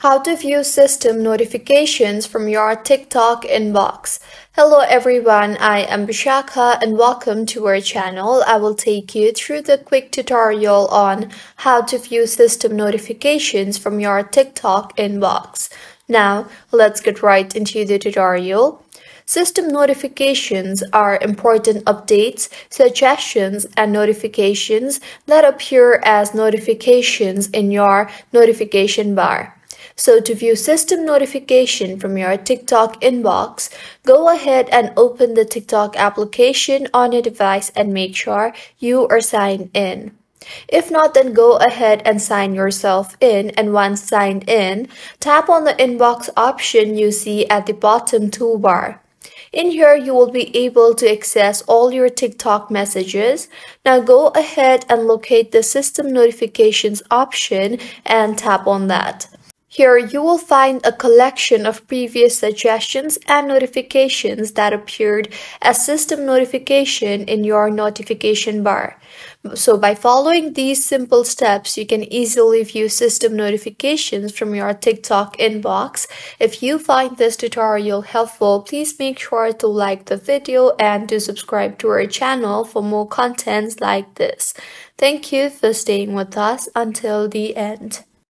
How to view system notifications from your TikTok inbox. Hello everyone, I am Bishakha and welcome to our channel. I will take you through the quick tutorial on how to view system notifications from your TikTok inbox. Now, let's get right into the tutorial. System notifications are important updates, suggestions, and notifications that appear as notifications in your notification bar. So to view system notification from your TikTok inbox, go ahead and open the TikTok application on your device and make sure you are signed in. If not, then go ahead and sign yourself in and once signed in, tap on the inbox option you see at the bottom toolbar. In here, you will be able to access all your TikTok messages. Now go ahead and locate the system notifications option and tap on that. Here you will find a collection of previous suggestions and notifications that appeared as system notification in your notification bar. So by following these simple steps, you can easily view system notifications from your TikTok inbox. If you find this tutorial helpful, please make sure to like the video and to subscribe to our channel for more contents like this. Thank you for staying with us until the end.